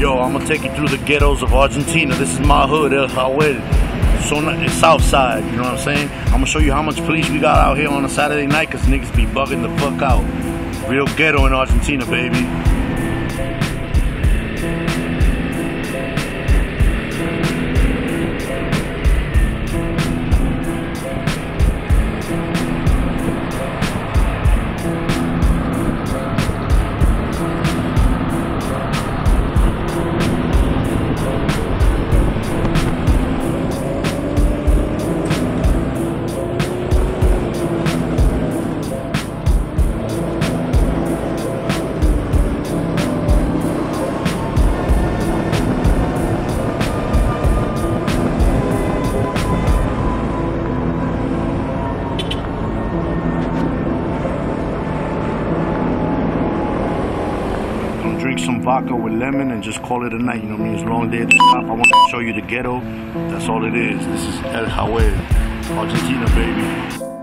Yo, I'm gonna take you through the ghettos of Argentina. This is my hood, uh, El Jagüel. So south side, you know what I'm saying? I'm gonna show you how much police we got out here on a Saturday night, cause niggas be bugging the fuck out. Real ghetto in Argentina, baby. Drink some vodka with lemon and just call it a night. You know what I mean? It's a long day at the top. I want to show you the ghetto. That's all it is. This is El Jagüel, Argentina, baby.